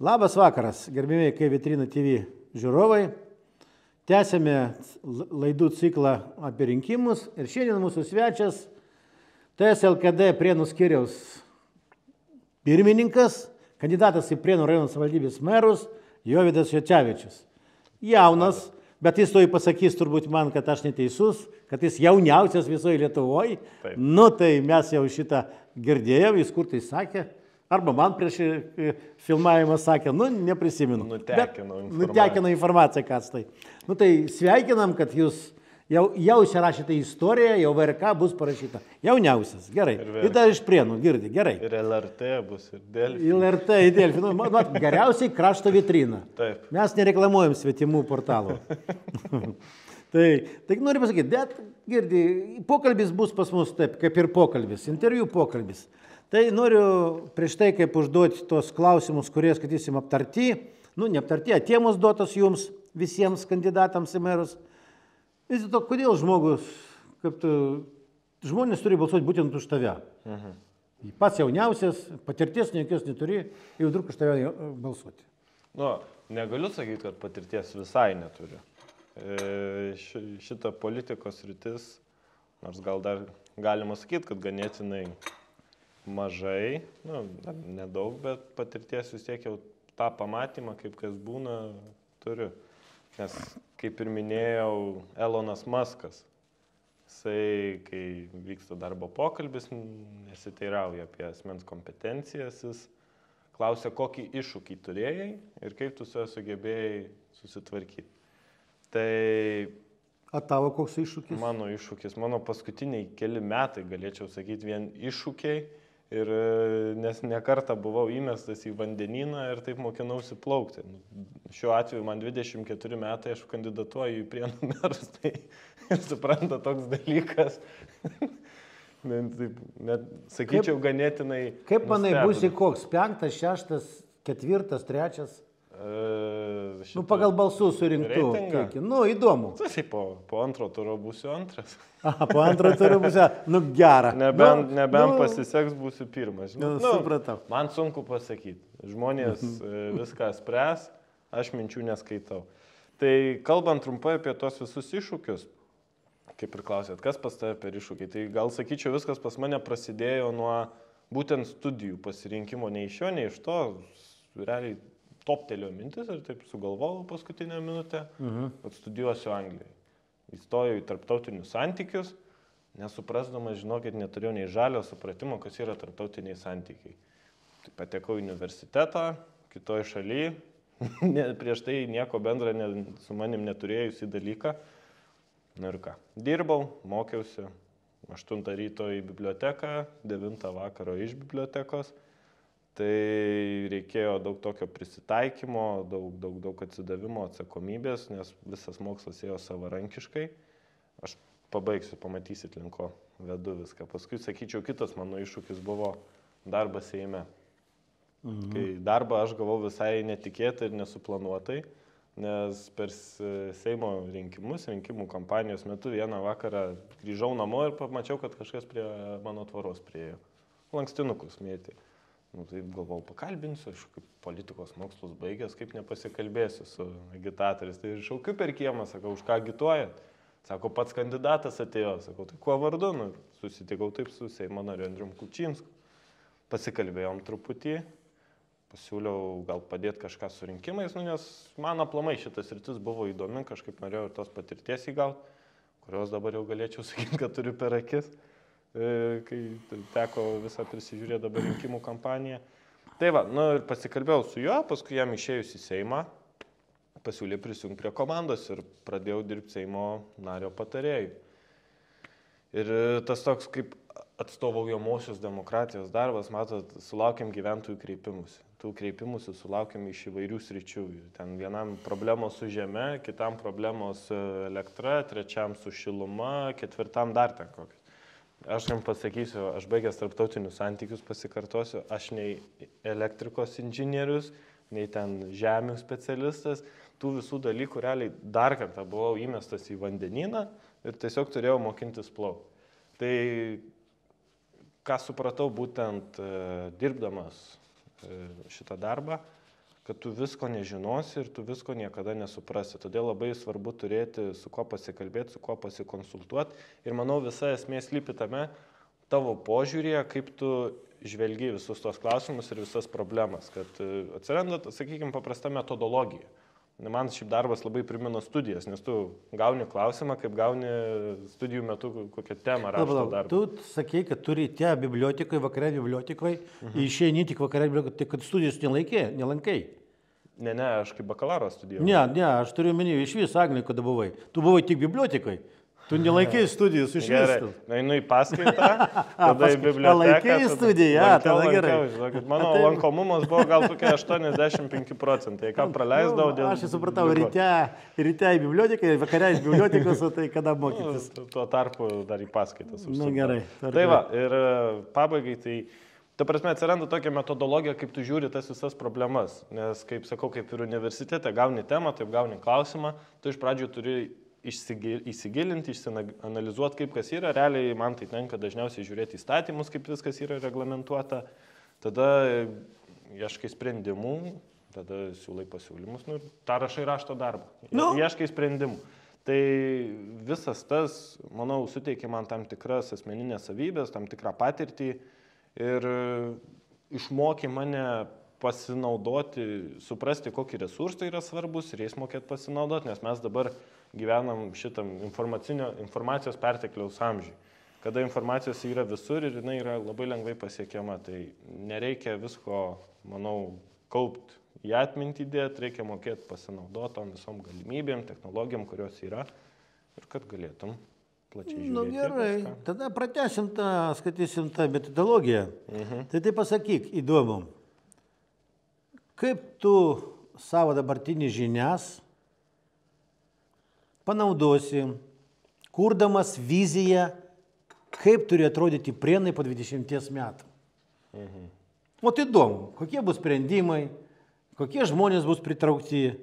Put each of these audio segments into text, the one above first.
Labas vakaras, gerbimiai Kai Vitrina TV žiūrovai. Tęsėme laidų ciklą apie rinkimus ir šiandien mūsų svečias TSLKD Prienų skiriaus pirmininkas, kandidatas į Prienų rajono savivaldybės merus Jovidas Jočiavičius. Jaunas, bet jis to pasakys turbūt man, kad aš neteisus, kad jis jauniausias visoje Lietuvoje. Nu tai mes jau šitą girdėjom, jis kur tai sakė. Arba man prieš e, filmavimą sakė, nu, neprisimenu. Nutekino informaciją. Nutekino informaciją, kas tai. Nu, tai sveikinam, kad jūs jau, jau įsirašėte istoriją, jau VRK bus parašyta. Jauniausias, gerai. Ir, dar iš prienų, girdi, gerai. Ir LRT bus, ir Delfi. LRT, ir Delfi. Nu, nu, geriausiai krašto vitrina. Taip. Mes nereklamuojam svetimų portalų. tai, tai noriu pasakyti, bet girdi, pokalbis bus pas mus taip, kaip ir pokalbis, interviu pokalbis. Tai noriu prieš tai, kaip užduoti tos klausimus, kurie skaitysim aptarti, nu, neaptarti, atėmus duotos jums visiems kandidatams į merus. Vis dėlto, kodėl žmogus, kaip tu, žmonės turi balsuoti būtent už tave? Mhm. Pats jauniausias, patirties jokios neturi, jau daug už tave balsuoti. Nu, negaliu sakyti, kad patirties visai neturiu. E, šita politikos rytis, nors gal dar galima sakyti, kad ganėtinai mažai, nu, nedaug, bet patirties vis tiek jau tą pamatymą, kaip kas būna, turiu. Nes, kaip ir minėjau, Elonas Maskas, jisai, kai vyksta darbo pokalbis, nesiteirauja apie asmens kompetencijas, jis klausia, kokį iššūkį turėjai ir kaip tu su juo sugebėjai susitvarkyti. Tai A tavo koks iššūkis? Mano iššūkis, mano paskutiniai keli metai, galėčiau sakyti, vien iššūkiai Ir e, nes nekartą buvau įmestas į vandenyną ir taip mokinausi plaukti. Šiuo atveju man 24 metai, aš kandidatuoju į prienų merus, tai supranta toks dalykas. taip, net, sakyčiau, kaip, ganėtinai. Kaip manai, būsi koks? Penktas, šeštas, ketvirtas, trečias? Uh, nu, pagal balsų surinktų. Kiek, nu, įdomu. Tai po, po antro turo būsiu antras. Aha, po antro turo būsiu. Nu, gerą. Nebent, nu, nebent nu, pasiseks, būsiu pirmas. Nu, nu, supratau. Man sunku pasakyti. Žmonės mhm. e, viską spręs, aš minčių neskaitau. Tai kalbant trumpai apie tos visus iššūkius, kaip ir klausėt, kas pas tave per iššūkį, tai gal sakyčiau, viskas pas mane prasidėjo nuo būtent studijų pasirinkimo, nei iš jo, nei iš to. Realiai toptelio mintis ir taip sugalvojau paskutinę minutę, mhm. kad studijuosiu Anglijoje. Įstojau į tarptautinius santykius, nesuprasdamas, žinokit, neturėjau nei žalio supratimo, kas yra tarptautiniai santykiai. Tai patekau į universitetą, kitoje šalyje, ne, prieš tai nieko bendra ne, su manim neturėjusi dalyką. Na ir ką, dirbau, mokiausi, 8 ryto į biblioteką, 9 vakaro iš bibliotekos Tai reikėjo daug tokio prisitaikymo, daug, daug, daug atsidavimo atsakomybės, nes visas mokslas ėjo savarankiškai. Aš pabaigsiu, pamatysit linko, vedu viską. Paskui, sakyčiau, kitas mano iššūkis buvo darbas Seime. Mhm. Kai darbą aš gavau visai netikėtai ir nesuplanuotai, nes per Seimo rinkimus, rinkimų kampanijos metu vieną vakarą grįžau namo ir pamačiau, kad kažkas prie mano tvaros priejo. Lankstinukus mėtė. Nu, tai galvau, pakalbinsiu, aš kaip politikos mokslus baigęs, kaip nepasikalbėsiu su agitatoriais. Tai šaukiu per kiemą, sakau, už ką agituojat. Sako, pats kandidatas atėjo, sakau, tai kuo vardu, nu, susitikau taip su Seimo nariu Andrium Kučinsku. Pasikalbėjom truputį, pasiūliau gal padėti kažką su rinkimais, nu, nes man aplamai šitas rytis buvo įdomi, kažkaip norėjau ir tos patirties įgauti, kurios dabar jau galėčiau sakyti, kad turiu per akis. E, kai teko visą prisižiūrėti dabar rinkimų kampaniją. Tai va, nu ir pasikalbėjau su juo, paskui jam išėjus į Seimą, pasiūlė prisijungti prie komandos ir pradėjau dirbti Seimo nario patarėjui. Ir tas toks kaip atstovaujamosios demokratijos darbas, matot, sulaukiam gyventojų kreipimus. Tų kreipimusių sulaukiam iš įvairių sričių. Ten vienam problemos su žeme, kitam problemos su elektra, trečiam su šiluma, ketvirtam dar ten kokias. Aš jums pasakysiu, aš baigęs tarptautinius santykius pasikartosiu, aš nei elektrikos inžinierius, nei ten žemių specialistas, tų visų dalykų realiai dar kartą buvau įmestas į vandenyną ir tiesiog turėjau mokintis plaukti. Tai ką supratau būtent e, dirbdamas e, šitą darbą, kad tu visko nežinosi ir tu visko niekada nesuprasi. Todėl labai svarbu turėti su kuo pasikalbėti, su kuo pasikonsultuoti. Ir manau, visa esmė slypi tame tavo požiūrėje, kaip tu žvelgi visus tos klausimus ir visas problemas, kad e, atsiranda, sakykime, paprasta metodologija. Man šiaip darbas labai primena studijas, nes tu gauni klausimą, kaip gauni studijų metu kokią temą rašyti. Tu sakei, kad turi te bibliotekoje, vakare bibliotekoje, mhm. išėjai tik vakare bibliotekoje, tai kad studijos nelaikė, nelankai. Ne, ne, aš kaip bakalauro studijavau. Ne, ne, aš turiu menį iš vis, Agnai, kada buvai. Tu buvai tik bibliotekoje. Tu nelaikai studijų su išvistu. Na, einu į paskaitą, tada į biblioteką. Laikai studiją, tada gerai. Žinokit, mano tai... lankomumas buvo gal tokie 85 procentai. Ką praleisdavau dėl... Aš supratau, ryte, ryte į biblioteką, vakare iš bibliotekos, o tai kada mokytis. Nu, tuo tarpu dar į paskaitas. Na nu, gerai. Tai va, ir e, pabaigai tai... Ta prasme, atsiranda tokia metodologija, kaip tu žiūri tas visas problemas. Nes, kaip sakau, kaip ir universitete, gauni temą, taip gauni klausimą, tu iš pradžių turi įsigilinti, išsianalizuoti, kaip kas yra. Realiai man tai tenka dažniausiai žiūrėti įstatymus, kaip viskas yra reglamentuota. Tada ieškai sprendimų, tada siūlai pasiūlymus, nu, tą rašai rašto darbą. Nu. Ieškai sprendimų. Tai visas tas, manau, suteikia man tam tikras asmeninės savybės, tam tikrą patirtį ir išmokė mane pasinaudoti, suprasti, kokie resursai yra svarbus ir jais mokėti pasinaudoti, nes mes dabar gyvenam šitam informacijos pertekliaus amžiui, kada informacijos yra visur ir jinai yra labai lengvai pasiekiama, tai nereikia visko, manau, kaupti į atmintį dėti, reikia mokėti pasinaudoti tom visom galimybėm, technologijom, kurios yra ir kad galėtum plačiai žiūrėti. Na nu, gerai, tada pratesim tą, skaitysim tą metodologiją. Mhm. Tai tai pasakyk, įdomu, kaip tu savo dabartinį žinias panaudosi, kurdamas viziją, kaip turi atrodyti prienai po 20 metų. Mhm. O tai įdomu, kokie bus sprendimai, kokie žmonės bus pritraukti.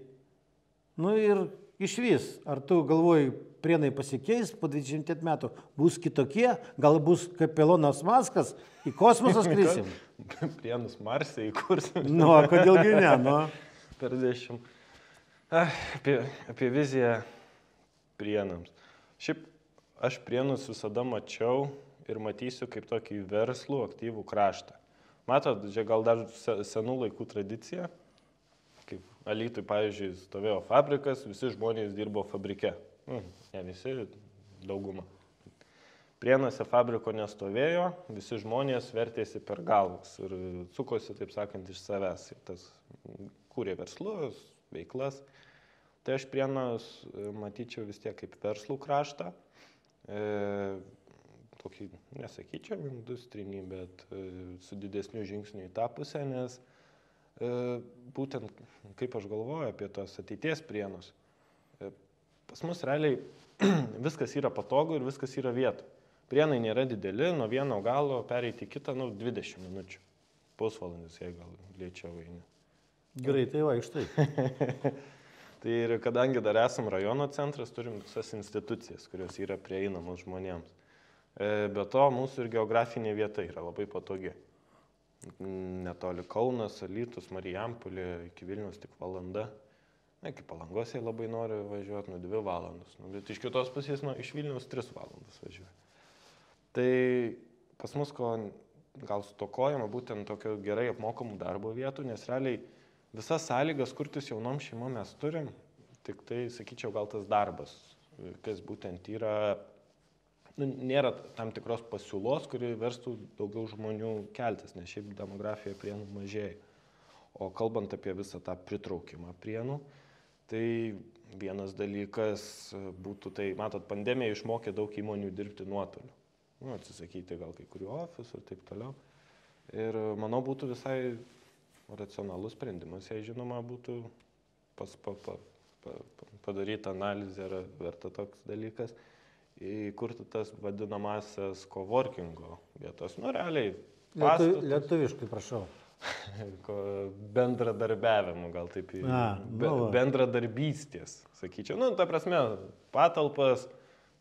Nu ir iš vis, ar tu galvoji, prienai pasikeis po 20 metų, bus kitokie, gal bus kaip Elonas Maskas, į kosmosą skrisim. Prienus Marsė įkursim. Nu, kodėlgi ne, nu. Per dešimt. Apie, apie viziją prienams. Šiaip aš prienus visada mačiau ir matysiu kaip tokį verslų, aktyvų kraštą. Matot, čia gal dar senų laikų tradicija, kaip Alytui, pavyzdžiui, stovėjo fabrikas, visi žmonės dirbo fabrike. Nu, ne visi, dauguma. Prienuose fabriko nestovėjo, visi žmonės vertėsi per galvas ir cukosi, taip sakant, iš savęs. Ir tas kūrė verslus, veiklas. Tai aš prienas e, matyčiau vis tiek kaip verslų kraštą, e, tokį, nesakyčiau, industrinį, bet e, su didesniu žingsniu į tą pusę, nes e, būtent kaip aš galvoju apie tos ateities prienus, e, pas mus realiai viskas yra patogu ir viskas yra vieta. Prienai nėra dideli, nuo vieno galo pereiti į kitą, nu, 20 minučių. Pusvalandis, jei gal lėčiau eini. Greitai vaikštai. Tai ir kadangi dar esam rajono centras, turim visas institucijas, kurios yra prieinamos žmonėms. E, be to, mūsų ir geografinė vieta yra labai patogi. Netoli Kaunas, Alytus, Marijampolė, iki Vilnius tik valanda. Na, iki palangos jie labai nori važiuoti, nu, dvi valandas. Nu, bet iš kitos pusės, nu, iš Vilnius tris valandas važiuoja. Tai pas mus ko gal stokojama būtent tokio gerai apmokamų darbo vietų, nes realiai visas sąlygas kurtis jaunom šeimom mes turim, tik tai, sakyčiau, gal tas darbas, kas būtent yra, nu, nėra tam tikros pasiūlos, kuri verstų daugiau žmonių keltis, nes šiaip demografija prienų mažėja. O kalbant apie visą tą pritraukimą prienų, tai vienas dalykas būtų, tai matot, pandemija išmokė daug įmonių dirbti nuotoliu. Nu, atsisakyti gal kai kurių ofisų ir taip toliau. Ir manau, būtų visai racionalus sprendimas, jei žinoma būtų pas, pa, pa, pa, padaryti analizę, ar verta toks dalykas, įkurti tas vadinamasias coworkingo vietos. Nu, realiai. Pastatus, Lietuviškai, prašau. bendradarbiavimu, gal taip, A, be, nu bendradarbystės, sakyčiau. Nu, ta prasme, patalpas,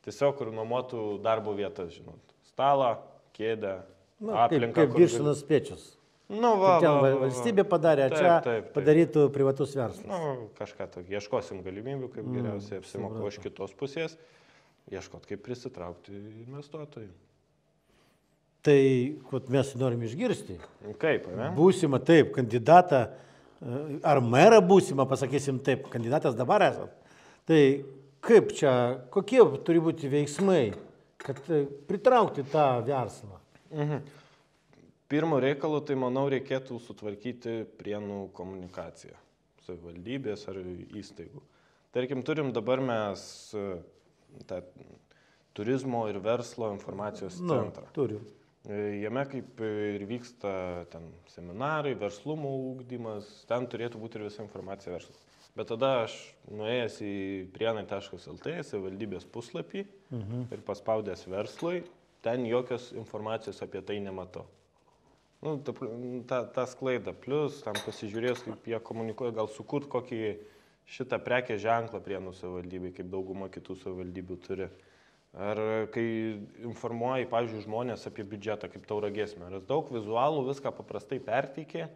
tiesiog kur nuomotų darbo vietas, žinot. Stalą, kėdę, Na, aplinką. Kaip, kaip viršinas pečius. Nu, va, Ten va, va, va. valstybė padarė, Taip, čia taip, taip. padarytų privatus verslas. Nu, kažką tokio, ieškosim galimybių, kaip Mm, geriausiai apsimoka iš kitos pusės, ieškot, kaip prisitraukti investuotojų. Tai kad mes norim išgirsti. Kaip, ne? Būsimą taip, kandidatą, e, ar merą būsimą, pasakysim taip, kandidatas dabar esat. Tai kaip čia, kokie turi būti veiksmai, kad e, pritraukti tą verslą? Mhm. Pirmo reikalo, tai manau, reikėtų sutvarkyti prienų komunikaciją. Savivaldybės ar įstaigų. Tarkim, turim dabar mes e, tą turizmo ir verslo informacijos Nu, centrą. turiu. E, Jame kaip ir vyksta ten seminarai, verslumo ūkdymas, ten turėtų būti ir visa informacija verslas. Bet tada aš nuėjęs į prienai.lt, savivaldybės puslapį Mhm. ir paspaudęs verslui, ten jokios informacijos apie tai nematau. Nu, ta, ta, ta sklaida, plus tam pasižiūrėjus, kaip jie komunikuoja, gal sukurt kokį šitą prekės ženklą prienų savivaldybei, kaip dauguma kitų savivaldybių turi. Ar kai informuoji, pavyzdžiui, žmonės apie biudžetą, kaip tauragės meras, daug vizualų viską paprastai perteikė,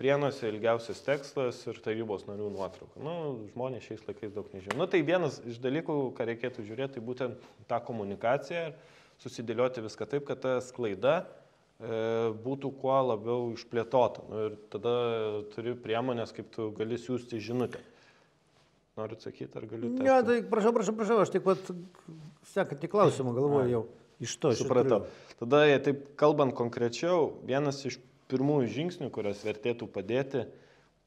prienuose ilgiausias tekstas ir tarybos narių nuotrauka. Nu, žmonės šiais laikais daug nežino. Nu, tai vienas iš dalykų, ką reikėtų žiūrėti, tai būtent tą komunikaciją ir susidėlioti viską taip, kad ta sklaida būtų kuo labiau išplėtota. Nu, ir tada turi priemonės, kaip tu gali siūsti žinutę. Noriu atsakyti, ar galiu? Ne, tęsti? tai prašau, prašau, prašau, aš tik pat sekantį klausimą galvoju jau iš to. Supratau. Tada, taip kalbant konkrečiau, vienas iš pirmųjų žingsnių, kurias vertėtų padėti,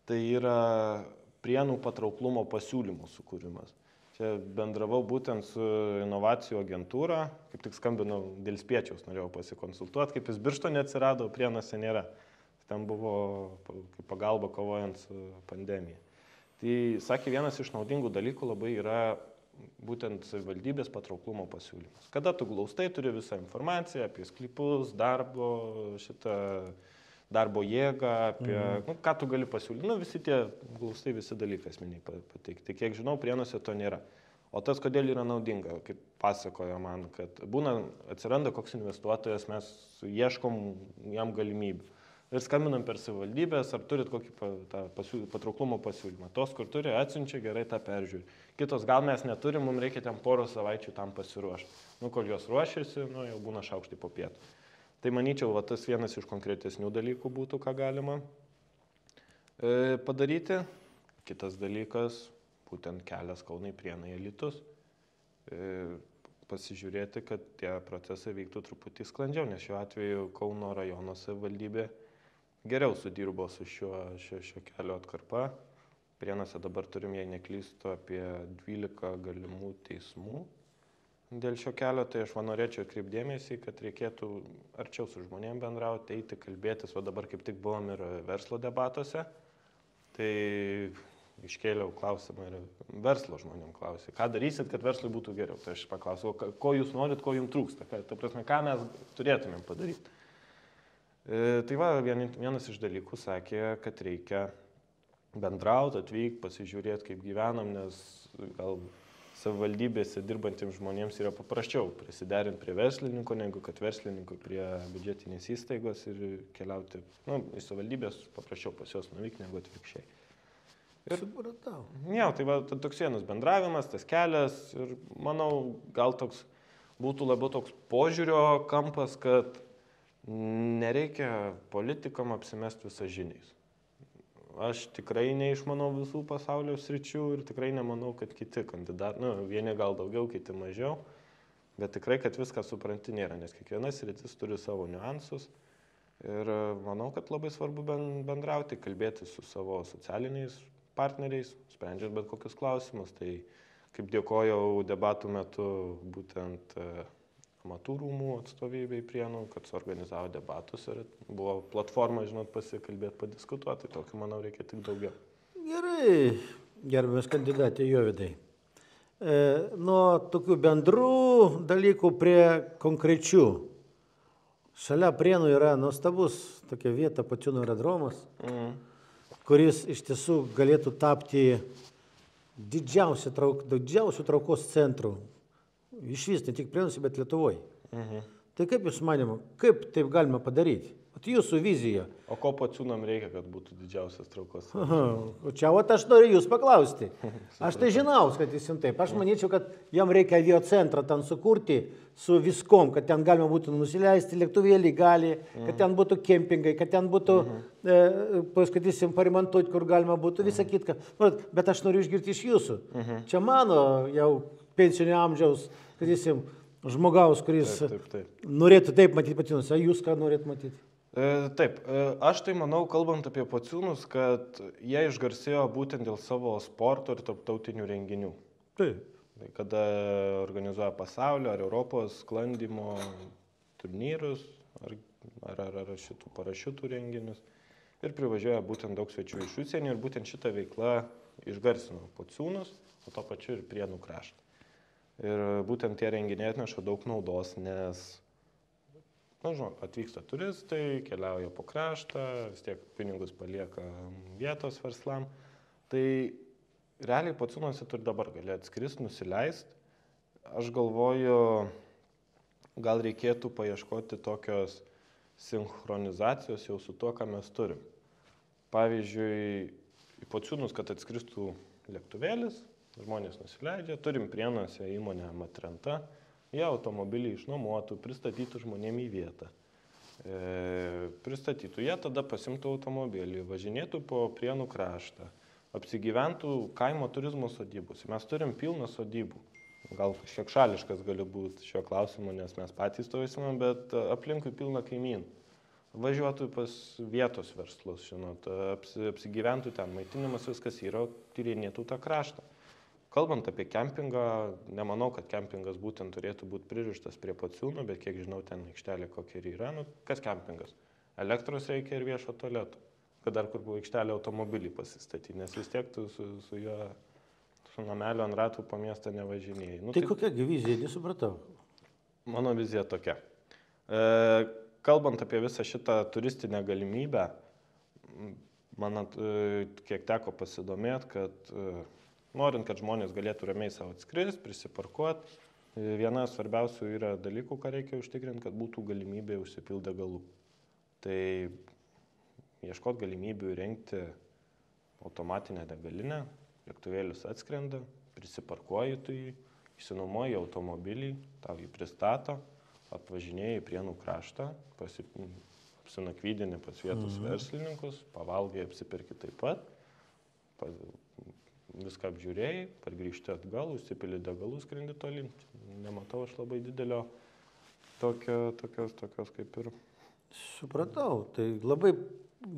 tai yra prienų patrauklumo pasiūlymų sukūrimas. Čia bendravau būtent su inovacijų agentūra, kaip tik skambinau dėl spiečiaus, norėjau pasikonsultuoti, kaip jis biršto neatsirado, prienuose nėra. Ten buvo kaip pagalba kovojant su pandemija. Tai sakė, vienas iš naudingų dalykų labai yra būtent savivaldybės patrauklumo pasiūlymas. Kada tu glaustai turi visą informaciją apie sklypus, darbo, šitą darbo jėgą, apie, mhm. nu, ką tu gali pasiūlyti. Nu, visi tie glaustai, visi dalykai esminiai pa- pateikti. Kiek žinau, prienuose to nėra. O tas, kodėl yra naudinga, kaip pasakojo man, kad būna, atsiranda koks investuotojas, mes ieškom jam galimybių. Ir skambinam per savivaldybės, ar turit kokį pa, tą pasiū, patrauklumo pasiūlymą. Tos, kur turi, atsiunčia gerai tą peržiūrį. Kitos, gal mes neturim, mums reikia ten poros savaičių tam pasiruošti. Nu, kol jos ruošiasi, nu, jau būna šaukštai po pietų. Tai manyčiau, va, tas vienas iš konkretesnių dalykų būtų, ką galima e, padaryti. Kitas dalykas, būtent kelias Kaunai prienai elitus. E, pasižiūrėti, kad tie procesai vyktų truputį sklandžiau, nes šiuo atveju Kauno rajono savivaldybė geriau sudirbo su šiuo, šio, šio kelio atkarpa. Prienuose dabar turim, jei neklystu, apie 12 galimų teismų dėl šio kelio, tai aš va norėčiau atkreipdėmėsi, kad reikėtų arčiau su žmonėm bendrauti, eiti, kalbėtis, o dabar kaip tik buvom ir verslo debatuose, tai iškėliau klausimą ir verslo žmonėm klausė, ką darysit, kad verslui būtų geriau. Tai aš paklausiau, "O ko jūs norit, ko jums trūksta, ką, ta prasme, ką mes turėtumėm padaryti. E, tai va, vien- vienas iš dalykų sakė, kad reikia bendrauti, atvykti, pasižiūrėti, kaip gyvenam, nes gal savivaldybėse dirbantiems žmonėms yra paprasčiau prisiderinti prie verslininko, negu kad verslininkui prie biudžetinės įstaigos ir keliauti, nu, į savivaldybės paprasčiau pas juos nuvykti negu atvirkščiai. Ir- Supratau. Ne, tai va, toks vienas bendravimas, tas kelias ir manau, gal toks būtų labiau toks požiūrio kampas, kad nereikia politikam apsimesti visą žiniais. Aš tikrai neišmanau visų pasaulio sričių ir tikrai nemanau, kad kiti kandidatai, nu, vieni gal daugiau, kiti mažiau, bet tikrai, kad viską supranti nėra, nes kiekviena sritis turi savo niuansus. Ir e, manau, kad labai svarbu ben- bendrauti, kalbėti su savo socialiniais partneriais, sprendžiant bet kokius klausimus. Tai kaip dėkojau debatų metu būtent e, amatų rūmų atstovybei prienų, kad suorganizavo debatus ir buvo platforma, žinot, pasikalbėti, padiskutuoti. Tai tokių, manau, reikia tik daugiau. Gerai, gerbiamas kandidatė Jovidai. E, nuo tokių bendrų dalykų prie konkrečių. Šalia prienų yra nuostabus tokia vieta, pačiūnų aerodromas, Mm. kuris iš tiesų galėtų tapti didžiausiu traukos centru. Iš vis, ne tik prienuose, bet Lietuvoje. Mhm. Tai kaip jūs manimo, kaip taip galima padaryti? Vat jūsų vizija. O ko pociūnam reikia, kad būtų didžiausias traukos? Aha, o čia vat aš noriu jūs paklausti. Aš tai žinau, kad jis jums taip. Aš manyčiau, kad jam reikia aviocentrą ten sukurti su viskom, kad ten galima būtų nusileisti, lėktuvėlį gali, kad ten būtų kempingai, kad ten būtų, e, paskaitysim, parimantuoti, kur galima būtų visą kitką. Vat, Bet aš noriu išgirti iš jūsų. Čia mano jau pensinio amžiaus, sakysim, žmogaus, kuris Taip, taip, taip. norėtų taip matyti patinus. O jūs ką norėtų matyti? E, Taip, e, aš tai manau, kalbant apie pociūnus, kad jie išgarsėjo būtent dėl savo sporto ir tarptautinių renginių. Taip. Tai Kada organizuoja pasaulio ar Europos sklandimo turnyrus ar, ar, ar, ar šitų parašiutų renginius. Ir privažiuoja būtent daug svečių iš užsienio ir būtent šitą veiklą išgarsino pociūnus, o to pačiu ir prienų kraštą. Ir būtent tie renginiai atneša daug naudos, nes Na, žinau, atvyksta turistai, keliauja po kraštą, vis tiek pinigus palieka vietos verslam. Tai realiai pocinuose tu ir dabar gali atskristi, nusileisti. Aš galvoju, gal reikėtų paieškoti tokios sinchronizacijos jau su tuo, ką mes turim. Pavyzdžiui, į pociūnus, kad atskristų lėktuvėlis, žmonės nusileidžia, turim prienuose įmonę Matrenta, jie automobilį išnuomotų, pristatytų žmonėm į vietą. E, pristatytų, jie tada pasimtų automobilį, važinėtų po prienų kraštą, apsigyventų kaimo turizmo sodybus. Mes turim pilną sodybų. Gal šiek šališkas galiu būti šio klausimu, nes mes patys to įsimam, bet aplinkui pilna kaimynų. Važiuotų pas vietos verslus, žinot, apsi, apsigyventų ten, maitinimas viskas yra, tyrinėtų tą kraštą. Kalbant apie kempingą, nemanau, kad kempingas būtent turėtų būti pririštas prie pociūnų, bet kiek žinau, ten aikštelė kokia ir yra. Nu, kas kempingas? Elektros reikia ir viešo tualeto. Kad dar kur buvo aikštelė automobilį pasistatyti, nes vis tiek tu su, su juo, su namelio ant ratų po miestą nevažinėjai. Nu, Tai kokia vizija, nesupratau. Mano vizija tokia. E, kalbant apie visą šitą turistinę galimybę, man, at- e, kiek teko pasidomėti, kad e, norint, kad žmonės galėtų ramiai savo atskris, prisiparkuoti, e, viena svarbiausių yra dalykų, ką reikia užtikrinti, kad būtų galimybė užsipildyti galų. Tai ieškoti galimybių įrengti automatinę degalinę, lėktuvėlis atskrenda, prisiparkuoji tu jį, išsinuomoji automobilį, tau jį pristato, apvažinėjai prienų kraštą, pasi, apsinakvydini pas vietos mhm. verslininkus, pavalgai apsipirki taip pat, pa, viską apžiūrėjai, pargrįžti atgal, užsipili degalų, skrendi tolin. Nematau aš labai didelio tokio, tokios, tokios kaip ir Supratau, tai labai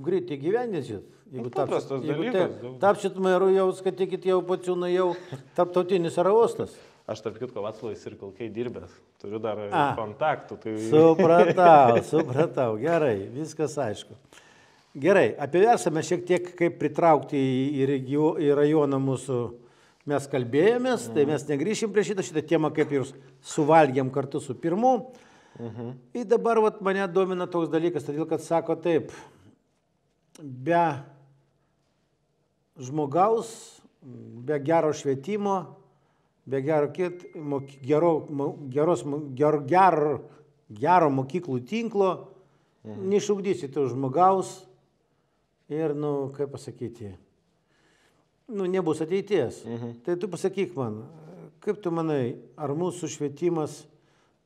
greitai gyvenėsit. Nu, paprastas dalykas, daug. tapsit meru jau, skaitykit jau pačiūnai jau tarptautinis aravostas. Aš tarp kitko Vatslavais ir kolkai dirbęs, turiu dar A. kontaktų. Tai... Supratau, supratau, gerai, viskas aišku. Gerai, apie Versą mes šiek tiek kaip pritraukti į, regio, į rajoną mūsų mes kalbėjomės, tai mes negryšim prie šitą, šitą temą kaip ir suvalgėm kartu su pirmu. Mhm. Ir dabar vat, mane domina toks dalykas, todėl kad sako taip, be žmogaus, be gero švietimo, be gero, kit, mok, gero, geros, gero, gero, gero mokyklų tinklo, mhm. neišugdysi to žmogaus ir, nu, kaip pasakyti, nu, nebus ateities. Mhm. Tai tu pasakyk man, kaip tu manai, ar mūsų švietimas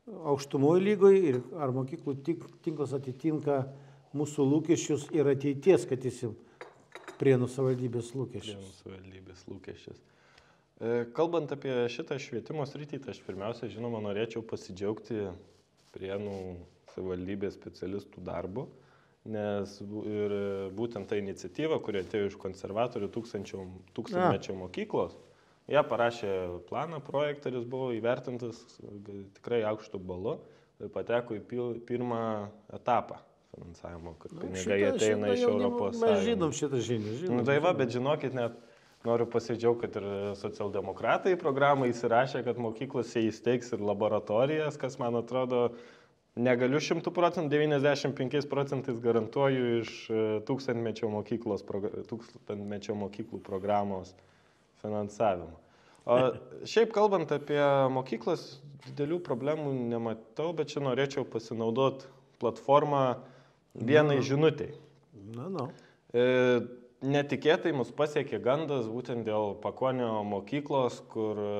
aukštumoje lygoje ir ar mokyklų tinklas atitinka mūsų lūkesčius ir ateities, kad jis prienų savivaldybės lūkesčius. Prienų savivaldybės lūkesčius. E, Kalbant apie šitą švietimo sritį, tai aš pirmiausia, žinoma, norėčiau pasidžiaugti Prienų savivaldybės specialistų darbu, nes ir būtent ta iniciatyva, kuri atėjo iš konservatorių tūkstančio, mokyklos, jie parašė planą, projektą ir jis buvo įvertintas g- tikrai aukštų balu ir pateko į pil, pirmą etapą finansavimo, kad Nu, pinigai ateina iš Europos. Mes žinom šitą žinią. Žinom, Nu, tai va, bet žinokit, net noriu pasidžiaugti, kad ir socialdemokratai programą įsirašė, kad mokyklose įsteigs ir laboratorijas, kas man atrodo, negaliu 100 procentų, 95 procentais garantuoju iš e, tūkstantmečio, mokyklos, tūkstantmečio mokyklų programos finansavimo. O šiaip kalbant apie mokyklas, didelių problemų nematau, bet čia norėčiau pasinaudoti platformą vienai žinutiai. Na, na. E, netikėtai mus pasiekė gandas būtent dėl Pakonio mokyklos, kur e,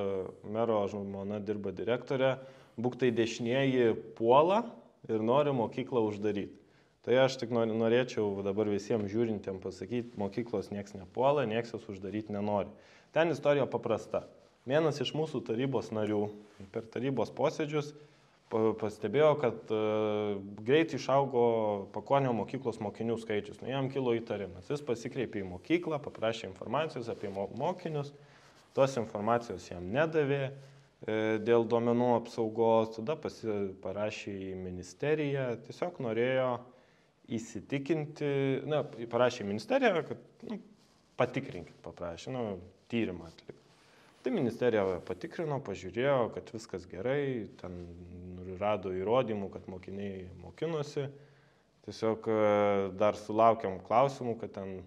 mero žmona dirba direktorė, būktai dešinieji puola ir nori mokyklą uždaryti. Tai aš tik norėčiau dabar visiems žiūrintiem pasakyti, mokyklos nieks nepuola, nieks jos uždaryti nenori. Ten istorija paprasta. Vienas iš mūsų tarybos narių per tarybos posėdžius pastebėjo, kad uh, greit išaugo Pakonio mokyklos mokinių skaičius. Nu, jam kilo įtarimas. Jis pasikreipė į mokyklą, paprašė informacijos apie mo mokinius, tos informacijos jam nedavė e, dėl duomenų apsaugos, tada pasi, parašė į ministeriją, tiesiog norėjo įsitikinti, na, parašė ministeriją, kad nu, patikrinkit, paprašė, nu, tyrimą atlikti. Tai ministerija patikrino, pažiūrėjo, kad viskas gerai, ten rado įrodymų, kad mokiniai mokinosi. Tiesiog e, dar sulaukiam klausimų, kad ten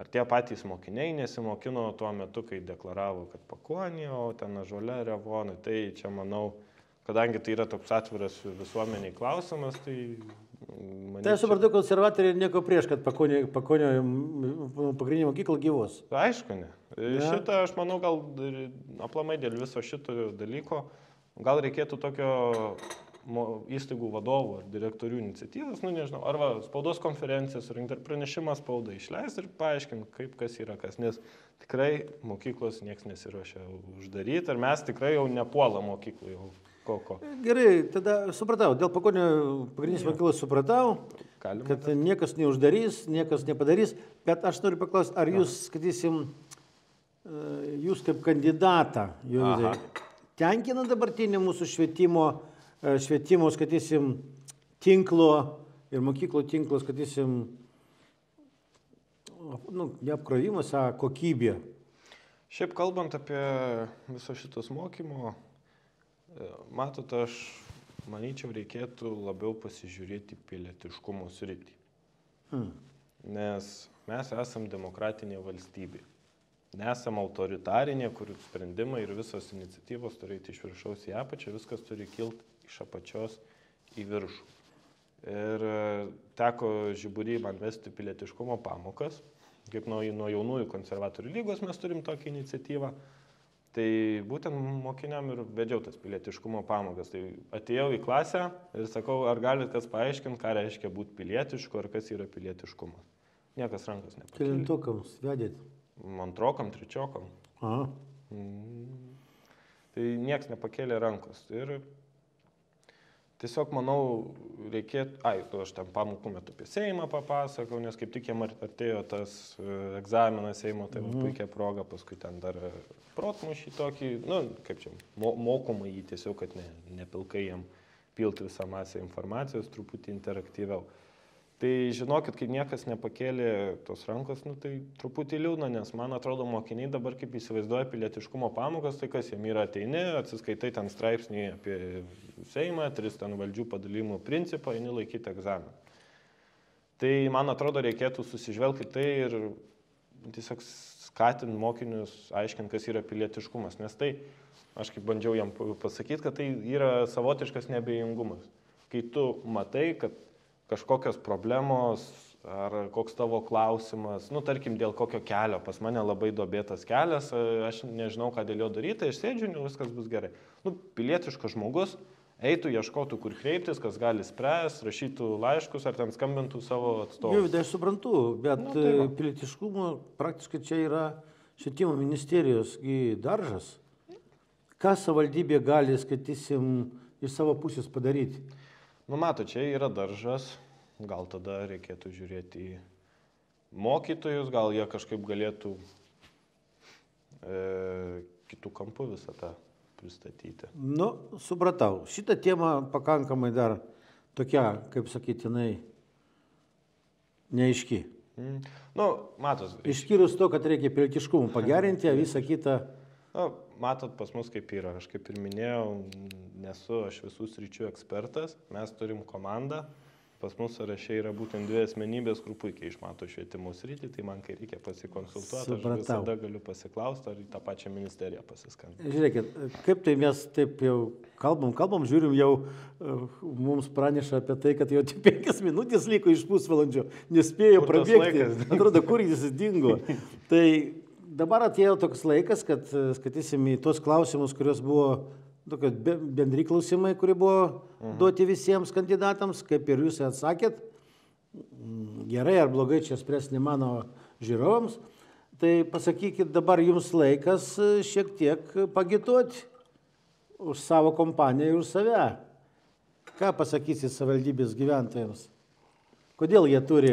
ar tie patys mokiniai nesimokino tuo metu, kai deklaravo, kad pakuonė, o ten ažolė revonai. Tai čia manau, kadangi tai yra toks atviras visuomeniai klausimas, tai Manyčiau... Tai aš supratau, konservatoriai nieko prieš, kad pakonio, pakonio pagrindinė mokykla gyvos. Aišku, ne. Ja. Šitą aš manau, gal aplamai dėl viso šito dalyko, gal reikėtų tokio įstaigų vadovų ar direktorių iniciatyvas, nu nežinau, arba spaudos konferencijas, surinkti ar pranešimą spaudą išleisti ir paaiškinti, kaip kas yra kas, nes tikrai mokyklos niekas nesiuošia uždaryti ir mes tikrai jau nepuolam mokyklų, jau Koko. Gerai, tada supratau, dėl pagonio pagrindinės mokyklos supratau, Galima kad tas. niekas neuždarys, niekas nepadarys, bet aš noriu paklausti, ar jūs, skaitysim, e, jūs kaip kandidatą, Jurgis, tenkina dabartinį mūsų švietimo, švietimo, skaitysim, tinklo ir mokyklų tinklo, skaitysim, nu, neapkrovimas, o kokybė. Šiaip kalbant apie viso šitos mokymo E, matot, aš manyčiau, reikėtų labiau pasižiūrėti pilietiškumo sritį. Hmm. Nes mes esam demokratinė valstybė. Nesam autoritarinė, kur sprendimai ir visos iniciatyvos turi eiti iš viršaus į apačią, viskas turi kilti iš apačios į viršų. Ir e, teko žiburį man vesti pilietiškumo pamokas, kaip nuo, nuo jaunųjų konservatorių lygos mes turim tokią iniciatyvą. Tai būtent mokiniam ir vedžiau tas pilietiškumo pamokas. Tai atėjau į klasę ir sakau, ar galit kas paaiškinti, ką reiškia būti pilietišku, ar kas yra pilietiškumas. Niekas rankos nepakėlė. Kelintokams vedėt? Antrokam, trečiokam. Aha. Mm. Tai niekas nepakėlė rankos. Ir Tiesiog manau, reikėtų, ai, aš tam pamokų metu apie Seimą papasakau, nes kaip tik jam artėjo tas e, egzaminas Seimo, tai mm. puikia proga, paskui ten dar protmušį tokį, nu, kaip čia, mo, mokoma jį tiesiog, kad ne, nepilkai jam pilti visą masę informacijos, truputį interaktyviau. Tai žinokit, kai niekas nepakėlė tos rankos, nu, tai truputį liūdna, nes man atrodo, mokiniai dabar kaip įsivaizduoja pilietiškumo pamokas, tai kas jiem yra ateini, atsiskaitai ten straipsnį apie Seimą, tris ten valdžių padalymų principą, eini laikyti egzaminą. Tai man atrodo, reikėtų susižvelgti tai ir tiesiog skatinti mokinius aiškinti, kas yra pilietiškumas, nes tai, aš kaip bandžiau jam pasakyti, kad tai yra savotiškas nebejingumas. Kai tu matai, kad kažkokios problemos ar koks tavo klausimas, nu tarkim dėl kokio kelio, pas mane labai dobėtas kelias, aš nežinau, ką dėl jo daryti, tai aš sėdžiu, nu, viskas bus gerai. Nu, pilietiškas žmogus eitų, ieškotų, kur kreiptis, kas gali spręs, rašytų laiškus ar ten skambintų savo atstovus. Jau, tai aš suprantu, bet nu, tai va. pilietiškumo praktiškai čia yra švietimo ministerijos daržas. Ką savivaldybė gali, skaitysim, iš savo pusės padaryti? Nu, mato, čia yra daržas, gal tada reikėtų žiūrėti į mokytojus, gal jie kažkaip galėtų e, kitų kampų visą tą pristatyti. Nu, supratau. Šitą temą pakankamai dar tokia, kaip sakytinai, neaiški. Mm. Nu, matos. Išskyrus to, kad reikia pilietiškumą pagerinti, visą kitą. Nu, matot, pas mus kaip yra. Aš kaip ir minėjau, nesu aš visų sričių ekspertas, mes turim komandą pas mus sąraše yra būtent dvi asmenybės, kur puikiai išmato švietimo sritį, tai man kai reikia pasikonsultuoti, aš visada galiu pasiklausti ar į tą pačią ministeriją pasiskambinti. Žiūrėkit, kaip tai mes taip jau kalbam, kalbam, žiūrim, jau uh, mums praneša apie tai, kad jau tik penkias minutės liko iš pusvalandžio, nespėjo Kur prabėgti. Atrodo, kur jis dingo. tai dabar atėjo toks laikas, kad uh, skaitysim į tuos klausimus, kurios buvo tokie be- bendri klausimai, kurie buvo duoti visiems kandidatams, kaip ir jūs atsakėt. Gerai ar blogai čia spręs ne mano žiūrovams. Tai pasakykit, dabar jums laikas e, šiek tiek pagituoti už savo kompaniją ir už save. Ką pasakysit savivaldybės gyventojams? Kodėl jie turi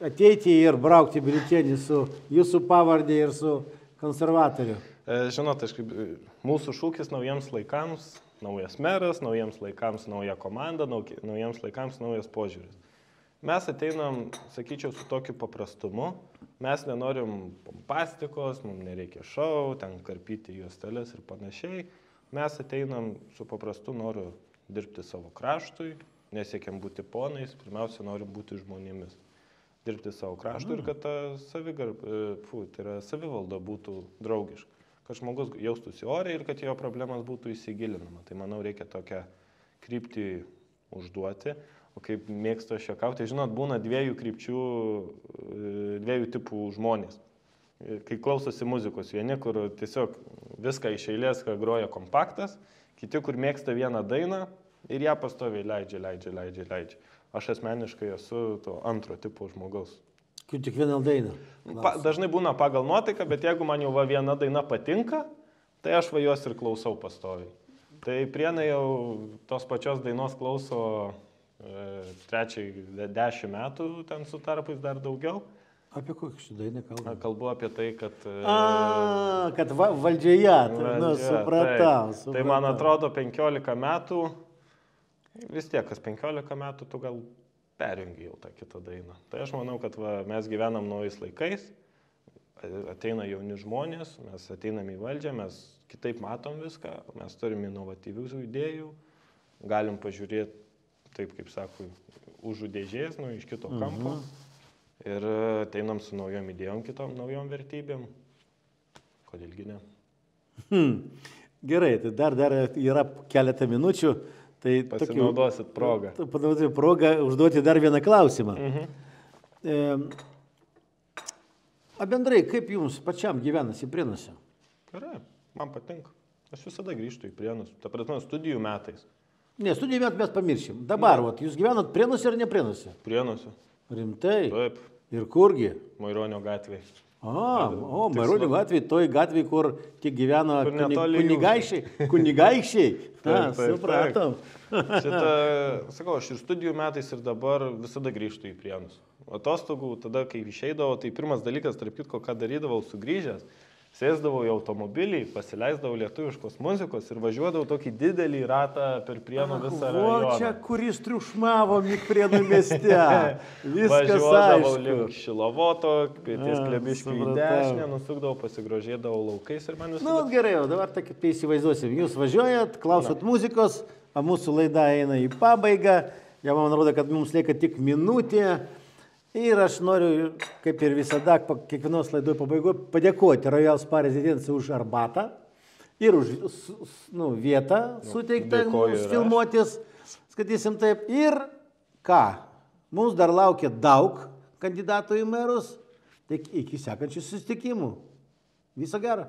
ateiti ir braukti biuletenį su jūsų pavardė ir su konservatoriu? E, Žinot, aš kaip e, mūsų šūkis naujiems laikams, naujas meras, naujiems laikams nauja komanda, naujiems laikams naujas požiūris. Mes ateinam, sakyčiau, su tokiu paprastumu. Mes nenorim pompastikos, mums nereikia šau, ten karpyti juostelės ir panašiai. Mes ateinam su paprastu noru dirbti savo kraštui, nesiekiam būti ponais, pirmiausia, norim būti žmonėmis. Dirbti savo kraštui ir kad ta savigar, e, fu, tai yra savivalda būtų draugiška. Kad žmogus jaustųsi oriai ir kad jo problemas būtų įsigilinama. Tai manau, reikia tokią kryptį užduoti. O kaip mėgstu aš juokauti, žinot, būna dviejų krypčių, e, dviejų tipų žmonės. E, Kai klausosi muzikos, vieni, kur tiesiog viską iš eilės, ką groja kompaktas, kiti, kur mėgsta vieną dainą ir ją pastoviai leidžia, leidžia, leidžia, leidžia. Aš asmeniškai esu to antro tipo žmogaus. Kaip tik vieną dainą. Pa, dažnai būna pagal nuotaiką, bet jeigu man jau va viena daina patinka, tai aš va jos ir klausau pastoviai. Tai prienai jau tos pačios dainos klauso e, trečiai de- dešimt metų, ten su tarpais dar daugiau. Apie kokią šį dainą kalbame? Kalbu apie tai, kad... e, A, kad va, valdžioje, tai, nu, valdžia, supratau, taip. supratau. Tai man atrodo 15 metų, vis tiek kas 15 metų, tu gal perjungi jau tą kitą dainą. Tai aš manau, kad va, mes gyvenam naujais laikais, ateina jauni žmonės, mes ateinam į valdžią, mes kitaip matom viską, mes turim inovatyvių idėjų, galim pažiūrėti, taip kaip sako, už dėžės, nu, iš kito kampo. Ir ateinam su naujom idėjom, kitom naujom vertybėm. Kodėlgi ne? Hmm. Gerai, tai dar, dar yra keletą minučių. Tai Pasinaudosit progą. Panaudoti progą užduoti dar vieną klausimą. Mhm. E, a bendrai, kaip jums pačiam gyvenasi Prienuose? Gerai, man patinka. Aš visada grįžtu į Prienus. Ta prasme, studijų metais. Ne, studijų metų mes pamiršim. Dabar, vat, jūs gyvenat Prienuose ar ne Prienuose? Prienuose. Rimtai. Taip, Ir kurgi? Maironio gatvėje. A, o. Maironio gatvėje, toj gatvėje, kur tik gyveno Kur kuni- netoli jūsų. kunigaikščiai. Kunigaikščiai. A, Taip, taip, supratom. Šitą, sakau, aš ir studijų metais ir dabar visada grįžtu į Prienus. Atostogų, tada, kai išeidavau, tai pirmas dalykas, tarp kitko, ką darydavau sugrįžęs, sėsdavau į automobilį, pasileisdavau lietuviškos muzikos ir važiuodavau tokį didelį ratą per Prienų visą O rajoną. čia, kuris triukšmavo Mikprienų mieste. Viskas Važiuodavau aišku. link Šilovoto, ties A, klebiškių į dešinę, nusukdavau, pasigrožėdavau laukais ir man Na, visada... nu, gerai, o dabar taip tai įsivaizduosim. Jūs važiuojat, klausot muzikos, o mūsų laida eina į pabaigą. Jau man rodo, kad mums lieka tik minutė. Ir aš noriu, kaip ir visada, po kiekvienos laidos pabaigoje padėkoti Royal Spa rezidencijai už arbatą ir už nu, vietą suteiktą dėkoju mums filmuotis. Skaitysim taip. Ir ką? Mums dar laukia daug kandidatų į merus. Tai iki sekančių susitikimų. Viso gero.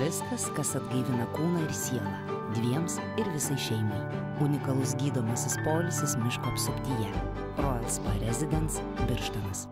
Viskas, kas atgaivina kūną ir sielą. Dviems ir visai šeimai. Unikalus gydomasis polisis miško apsuptyje. Royal Spa Residence Birštanas.